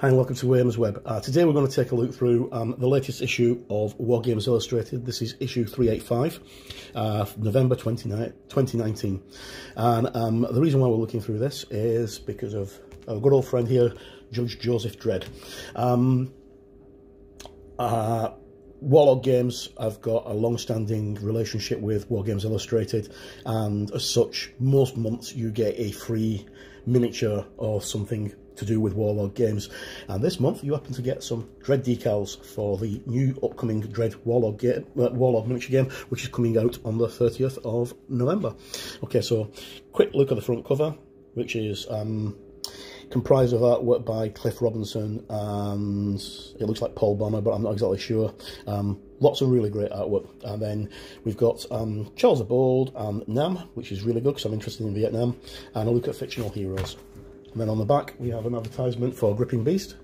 Hi and welcome to Gamers Web. Uh, today we're going to take a look through um, the latest issue of War Games Illustrated. This is issue 385, uh, November 2019. And um, the reason why we're looking through this is because of our good old friend here, Judge Joseph Dredd. Um, uh, Games have got a long-standing relationship with War Games Illustrated and as such most months you get a free miniature or something to do with Warlord games. And this month you happen to get some Dredd decals for the new upcoming Dredd Warlord, game, uh, Warlord miniature game, which is coming out on the 30th of November. Okay, so quick look at the front cover, which is um, comprised of artwork by Cliff Robinson and it looks like Paul Bonner, but I'm not exactly sure. Um, lots of really great artwork. And then we've got um, Charles the Bold and Nam, which is really good because I'm interested in Vietnam, and a look at fictional heroes. And then on the back we have an advertisement for Gripping Beast.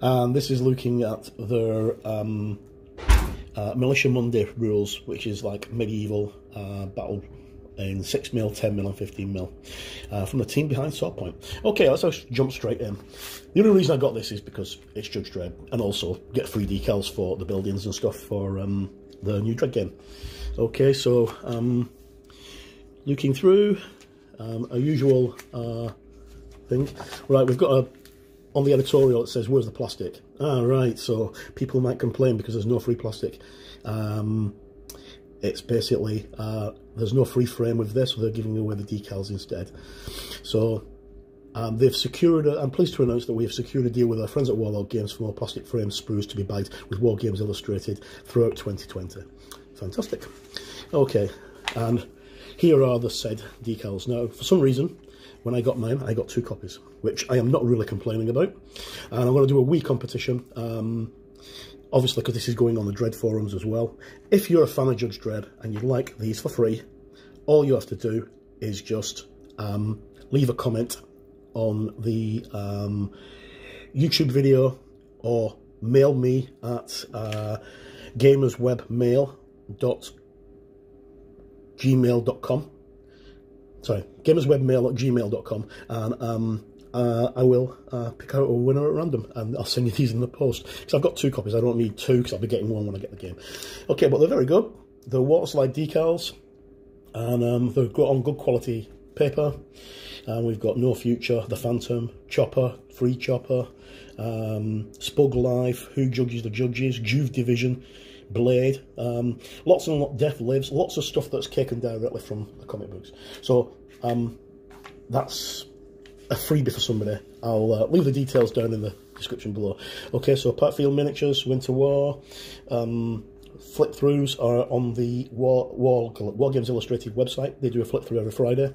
And this is looking at their um, uh, Militia Monday rules, which is like medieval uh, battle in 6mm, 10mm and 15mm uh, from the team behind Swordpoint. Okay, let's just jump straight in. The only reason I got this is because it's Judge Dredd and also get free decals for the buildings and stuff for um, the new Dredd game. Okay, so um, looking through, um, a usual uh, thing. Right, we've got a, on the editorial it says, where's the plastic? Ah, right, so people might complain because there's no free plastic. Um, it's basically, uh, there's no free frame with this, so they're giving away the decals instead. So um, they've secured, i I'm pleased to announce that we have secured a deal with our friends at Warlord Games for more plastic frame sprues to be bagged with War Games Illustrated throughout 2020. Fantastic. Okay, and here are the said decals. Now, for some reason, when I got mine, I got two copies, which I am not really complaining about. And I'm going to do a wee competition, um, obviously because this is going on the Dredd forums as well. If you're a fan of Judge Dredd and you'd like these for free, all you have to do is just um, leave a comment on the um, YouTube video or mail me at uh, gamerswebmail.com gmail.com. Sorry, gamerswebmail at gmail.com. And um, uh, I will uh, pick out a winner at random and I'll send you these in the post. Because I've got two copies, I don't need two because I'll be getting one when I get the game. Okay, but they're very good. They're water slide decals and um, they've got on good quality paper. And we've got No Future, The Phantom, Chopper, Free Chopper, um, Spug Life, Who Judges the Judges, Juve Division, Blade, um, lots and lots, Death Lives, lots of stuff that's taken directly from the comic books. So um, that's a freebie for somebody. I'll uh, leave the details down in the description below. Okay, so Parkfield Miniatures, Winter War, um, flip throughs are on the War, War, War Games Illustrated website. They do a flip through every Friday.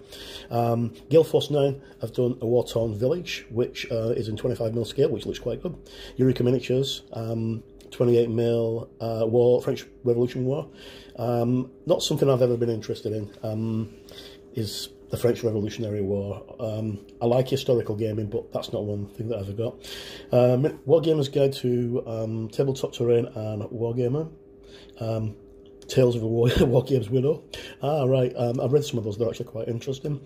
Um, Gale Force 9 have done a War Torn Village, which uh, is in 25mm scale, which looks quite good. Eureka Miniatures, um, 28 mil uh, war, French Revolution War. Um, not something I've ever been interested in. Um, is the French Revolutionary War. Um, I like historical gaming, but that's not one thing that I've ever got. Um, Wargamer's Guide to um, Tabletop Terrain and Wargamer. Um, Tales of a War, War Games Widow. Ah, right. Um, I've read some of those. They're actually quite interesting.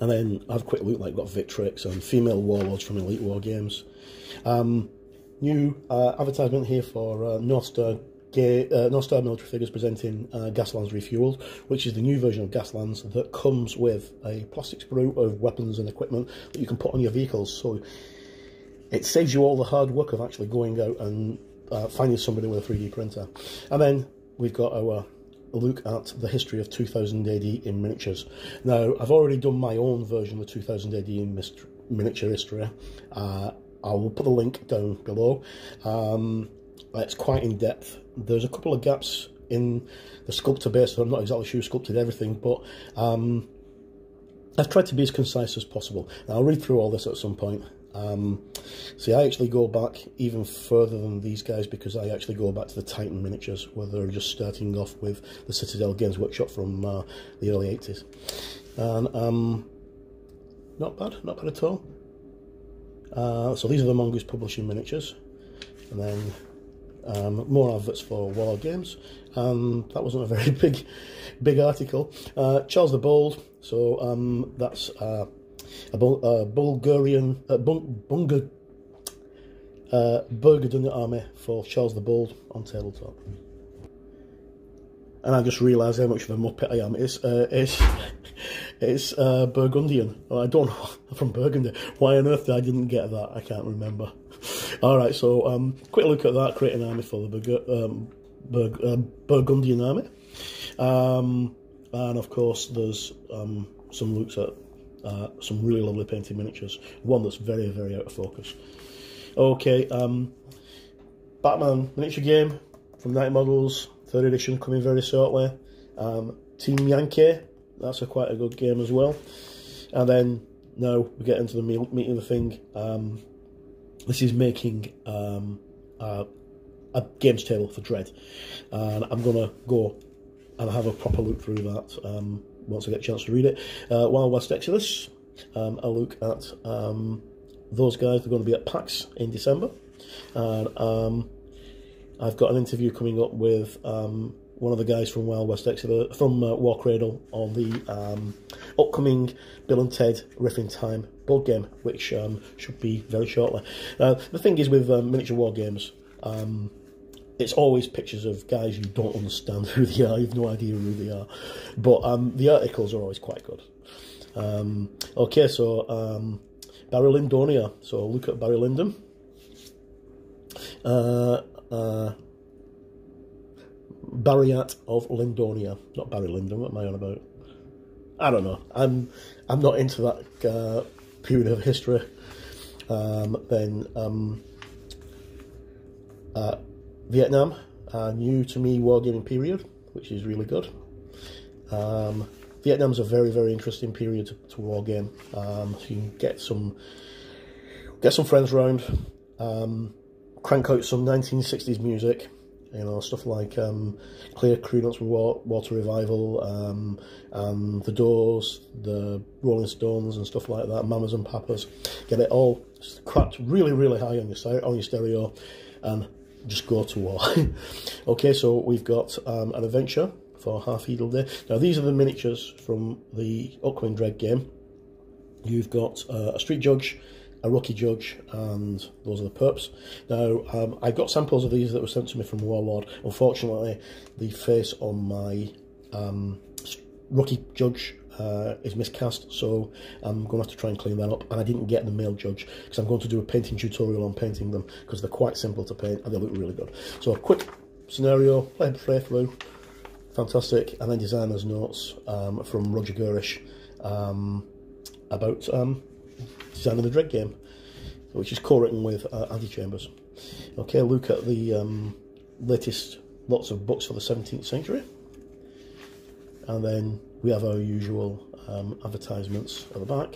And then I've quick look like got Victrix and Female Warlords from Elite War Games. Um, new uh, advertisement here for uh, North Star uh, North Star Military Figures presenting uh, Gaslands Refueled, which is the new version of Gaslands that comes with a plastic sprue of weapons and equipment that you can put on your vehicles. So it saves you all the hard work of actually going out and uh, finding somebody with a 3D printer. And then we've got our look at the history of 2000 AD in miniatures. Now, I've already done my own version of 2000 AD in miniature history. Uh, I will put the link down below. Um, it's quite in depth. There's a couple of gaps in the sculptor base, so I'm not exactly sure who sculpted everything, but um, I've tried to be as concise as possible. I'll read through all this at some point. Um, see, I actually go back even further than these guys because I actually go back to the Titan miniatures, where they're just starting off with the Citadel Games Workshop from uh, the early 80s. And um, not bad, not bad at all. Uh, so these are the Mongoose Publishing miniatures. And then um, more adverts for War Games. And that wasn't a very big big article. Uh, Charles the Bold, so um, that's uh, a Bul- uh, Bulgarian, uh, Bung- Bunga, uh, Burgundian army for Charles the Bold on tabletop. And I just realised how much of a muppet I am. It's it's it's Burgundian. I don't know. I'm from Burgundy. Why on earth did I didn't get that? I can't remember. All right, so um, quick look at that. Create an army for the Burg- um, Burg- Burgundian army. Um, and of course, there's um, some looks at uh, some really lovely painted miniatures. One that's very, very out of focus. Okay, um, Batman miniature game from Knight Models, third edition coming very shortly. Um, Team Yankee, that's a quite a good game as well. And then now we get into the meat of the thing. Um, this is making um, a, a games table for Dredd, and I'm gonna go and have a proper look through that um, once I get a chance to read it. Uh, Wild West Exodus, um, I'll look at um, those guys. They're going to be at PAX in December, and um, I've got an interview coming up with um, one of the guys from Wild West Exeter, from uh, War Cradle on the um, upcoming Bill and Ted Riffing Time board game, which um, should be very shortly. The thing is with um, miniature war games, um, it's always pictures of guys you don't understand who they are, you've no idea who they are. But um, the articles are always quite good. Um, okay, so Barry Lindonia, So look at Barry Lyndon. Uh, uh, Barriat of Lindonia, not Barry Lyndon. What am I on about? I don't know. I'm I'm not into that uh, period of history. Um, then um, uh, Vietnam, a new to me wargaming period, which is really good. Um, Vietnam's a very very interesting period to, to wargame. Um, so you can get some get some friends around, um, crank out some 1960s music, you know, stuff like um, Clear Crew Notes from Water Revival, um, and The Doors, the Rolling Stones, and stuff like that, Mamas and Papas. Get it all cracked really, really high on your on your stereo, and just go to war. okay, so we've got um, an adventure for Half Evil Day. Now, these are the miniatures from the upcoming Dredd game. You've got uh, a Street Judge, a Rookie Judge, and those are the perps. Now, um, I got samples of these that were sent to me from Warlord. Unfortunately, the face on my um, Rookie Judge uh, is miscast, so I'm going to have to try and clean that up. And I didn't get the male judge because I'm going to do a painting tutorial on painting them because they're quite simple to paint and they look really good. So a quick scenario, play, play through, fantastic. And then designer's notes um, from Roger Gerrish um, about um, designing the Dredd game, which is co-written with uh, Andy Chambers. Okay, look at the um, latest lots of books for the 17th century. And then we have our usual um, advertisements at the back.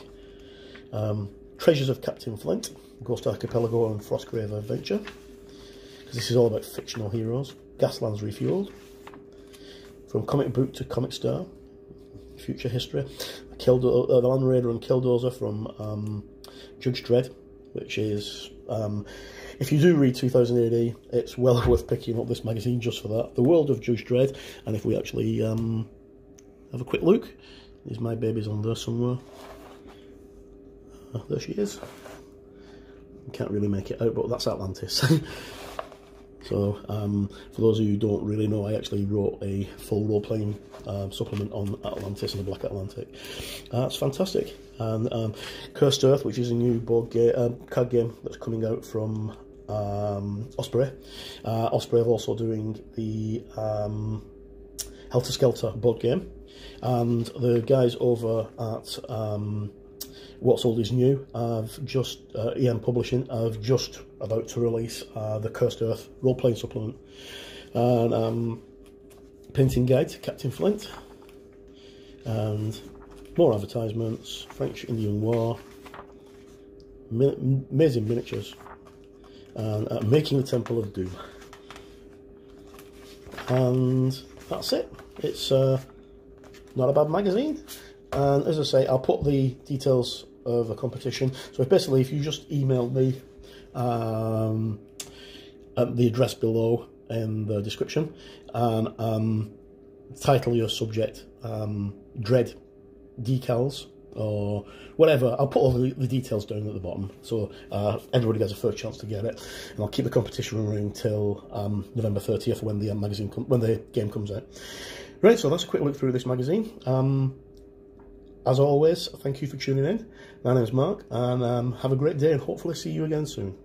Um, Treasures of Captain Flint, Ghost Archipelago and Frostgrave Adventure. Because this is all about fictional heroes. Gaslands Refueled. From comic book to comic star. Future history. Kildo uh, the Land Raider and Killdozer from um, Judge Dredd, which is um, if you do read 2000 AD, it's well worth picking up this magazine just for that. The World of Judge Dredd, and if we actually um, have a quick look. There's my baby's on there somewhere. Uh, there she is. Can't really make it out, but that's Atlantis. so, um, for those of you who don't really know, I actually wrote a full role-playing um, supplement on Atlantis and the Black Atlantic. Uh, that's fantastic. And um, Cursed Earth, which is a new board game, uh, card game that's coming out from um, Osprey. Uh, Osprey are also doing the um, Helter Skelter board game and the guys over at um, What's Old is New I've just, uh, EN Publishing, I've just about to release uh, the Cursed Earth role-playing supplement. And um, Painting Guide to Captain Flint. And more advertisements, French Indian War, amazing miniatures, and uh, Making the Temple of Doom. And that's it. It's uh, not a bad magazine. And as I say, I'll put the details of the competition. So basically, if you just email me um, the address below in the description and um, title your subject um, Dredd Decals or whatever. I'll put all the, the details down at the bottom so uh, everybody gets a first chance to get it. And I'll keep the competition running till um, November 30th when the uh, magazine when the game comes out. Right, so that's a quick look through this magazine. Um, as always, thank you for tuning in. My name is Mark, and um, have a great day, and hopefully see you again soon.